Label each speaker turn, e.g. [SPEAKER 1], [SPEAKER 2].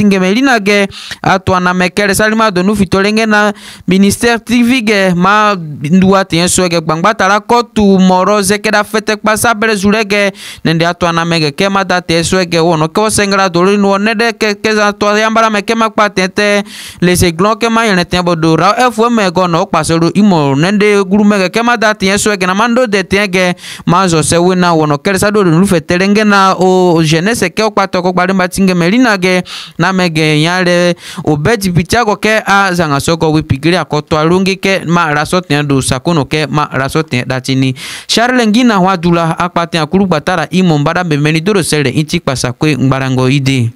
[SPEAKER 1] tingemelina ge atwana mekele salima donu fitolenge na ministère tv ge. Ma ndua tiɲɛ sɔ ge gbangba tara kɔtu mɔrɔ zekeda fete kpasa bere zule ge. Nende atwana mege ke ma da tiɲɛ sɔ ge wɔnɔ ke wɔsɛngera dolo nu ne de ke ke za tɔ yambara me ke ma kpa tiɲɛ tɛ lese glɔn ke ma yɛlɛ tiɲɛ bɔ do ra efo me kpasɛ do imɔ nende guru mege ke ma da tiɲɛ sɔ ge na ma ndo de tiɲɛ ge. Ma zɔ sɛ wena wɔnɔ kɛrɛsa do nu fɛ telenge na o jeunesse ke o kpatɔ ko gbaden ba name ge nya le obeti pitia ko ke a zanga soko wi pikiri akoto alungi ke ma rasote do sakono ke ma rasote datini sharlengina hwadula akpate akuru gbatara imo mbada bemeni doro sele inti kpasakwe ngbarango ide